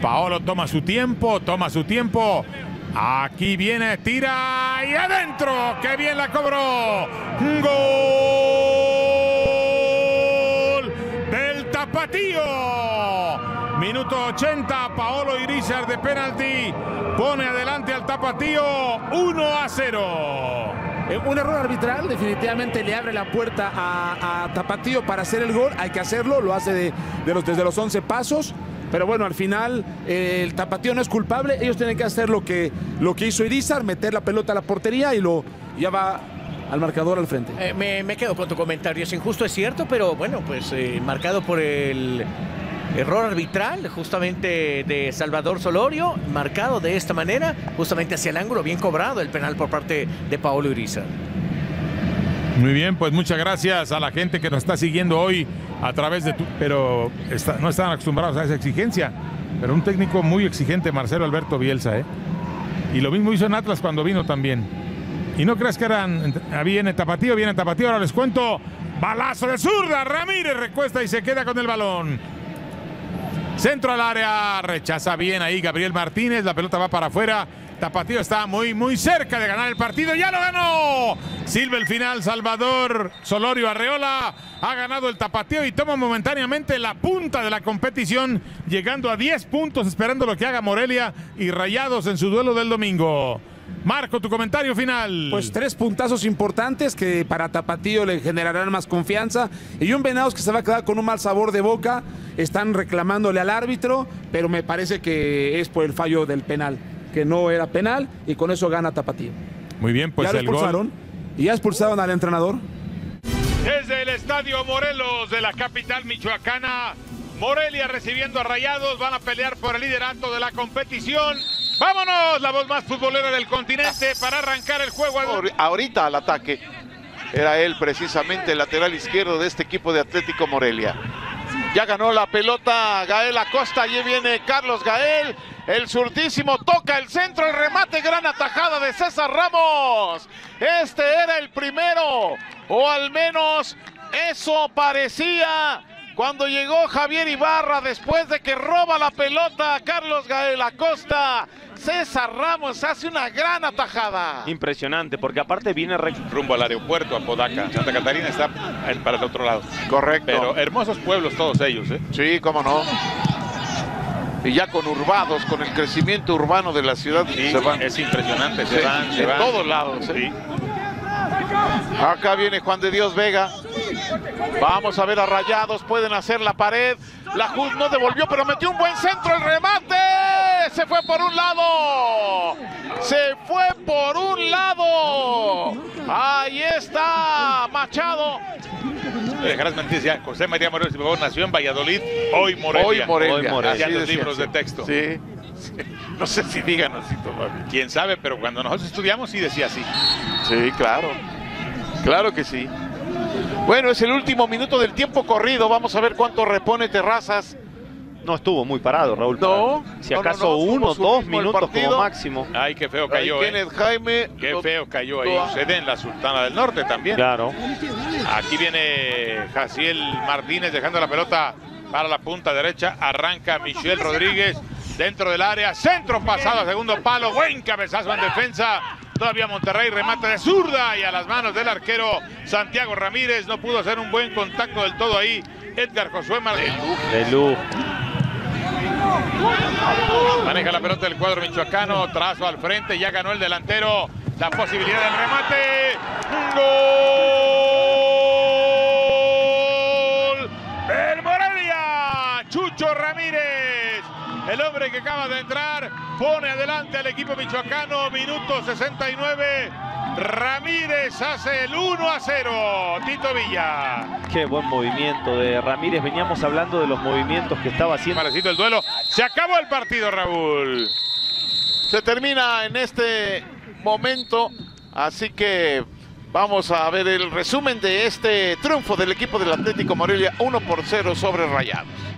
Paolo toma su tiempo, toma su tiempo. Aquí viene, tira y adentro. ¡Qué bien la cobró! ¡Gol! Del Tapatío. Minuto 80, Paolo Irizar de penalti. Pone adelante al Tapatío 1 a 0. Eh, Un error arbitral definitivamente le abre la puerta a, Tapatío para hacer el gol. Hay que hacerlo, lo hace de los, desde los 11 pasos. Pero bueno, al final eh, el Tapatío no es culpable. Ellos tienen que hacer lo que, lo que hizo Irizar, meter la pelota a la portería y lo ya va al marcador al frente. Eh, me, quedo con tu comentario. Es injusto, es cierto, pero bueno, pues eh, marcado por el error arbitral justamente de Salvador Solorio, marcado de esta manera, justamente hacia el ángulo, bien cobrado el penal por parte de Paolo Uriza. Muy bien, pues muchas gracias a la gente que nos está siguiendo hoy a través de tu... Pero no están acostumbrados a esa exigencia. Pero un técnico muy exigente, Marcelo Alberto Bielsa, ¿eh? Y lo mismo hizo en Atlas cuando vino también. Y no creas que eran... Viene Tapatío, viene Tapatío, ahora les cuento. Balazo de zurda, Ramírez recuesta y se queda con el balón. Centro al área, rechaza bien ahí Gabriel Martínez, la pelota va para afuera. Tapatío está muy, muy cerca de ganar el partido, ya lo ganó. Silva el final, Salvador Solorio Arreola ha ganado el Tapatío y toma momentáneamente la punta de la competición, llegando a 10 puntos, esperando lo que haga Morelia y Rayados en su duelo del domingo. Marco, tu comentario final. Pues tres puntazos importantes que para Tapatío le generarán más confianza. Y un Venados que se va a quedar con un mal sabor de boca. Están reclamándole al árbitro, pero me parece que es por el fallo del penal, que no era penal y con eso gana Tapatío. Muy bien, pues ya lo el gol. expulsaron. Y ya expulsaron al entrenador. Desde el Estadio Morelos de la capital michoacana, Morelia recibiendo a Rayados, van a pelear por el liderato de la competición. Vámonos, la voz más futbolera del continente para arrancar el juego. Ahor- Ahorita al ataque. Era él precisamente el lateral izquierdo de este equipo de Atlético Morelia. Ya ganó la pelota Gael Acosta. Allí viene Carlos Gael. El surtísimo toca el centro, el remate, gran atajada de César Ramos. Este era el primero, o al menos eso parecía cuando llegó Javier Ibarra después de que roba la pelota a Carlos Gael Acosta. César Ramos hace una gran atajada. Impresionante, porque aparte viene rumbo al aeropuerto, a Podaca. Santa Catarina está para el otro lado. Correcto. Pero hermosos pueblos todos ellos, ¿eh? Sí, cómo no. Y ya conurbados, con el crecimiento urbano de la ciudad, Sí, se van. es impresionante, se Sí, van, se en van. todos lados. ¿eh? Sí. Acá viene Juan de Dios Vega. Vamos a ver a Rayados, pueden hacer la pared. La Juz no devolvió, pero metió un buen centro, el remate. Se fue por un lado. Se fue por un lado. Ahí está Machado. Me dejarás mentir, ya, José María Morelos y Pavón nació en Valladolid, hoy Morelia. Hoy Morelia, Ya así los libros de texto. Sí. No sé si digan así todavía. Quién sabe, pero cuando nosotros estudiamos sí decía así. Sí, claro. Claro que sí. Bueno, es el último minuto del tiempo corrido. Vamos a ver cuánto repone Terrazas. No estuvo muy parado, Raúl. No. Si no, no, acaso no, uno, dos minutos como máximo. Ay, qué feo cayó, ¿eh? Kenneth Jaime. Qué lo- feo cayó ahí. Sucede en la Sultana del Norte también. Claro. Aquí viene Jaciel Martínez dejando la pelota para la punta derecha. Arranca Michel Rodríguez dentro del área. Centro pasado a segundo palo. Buen cabezazo en defensa. Todavía Monterrey remate de zurda y a las manos del arquero Santiago Ramírez. No pudo hacer un buen contacto del todo ahí. Edgar Josué Martínez. De. Maneja la pelota del cuadro michoacano, trazo al frente, ya ganó el delantero. La posibilidad del remate. ¡Gol! ¡El Morelia! Chucho Ramírez, el hombre que acaba de entrar, pone adelante al equipo michoacano, minuto 69. Ramírez hace el 1 a 0. Tito Villa. Qué buen movimiento de Ramírez. Veníamos hablando de los movimientos que estaba haciendo. Malecito el duelo. Se acabó el partido, Raúl. Se termina en este momento. Así que vamos a ver el resumen de este triunfo del equipo del Atlético Morelia 1 por 0 sobre Rayados.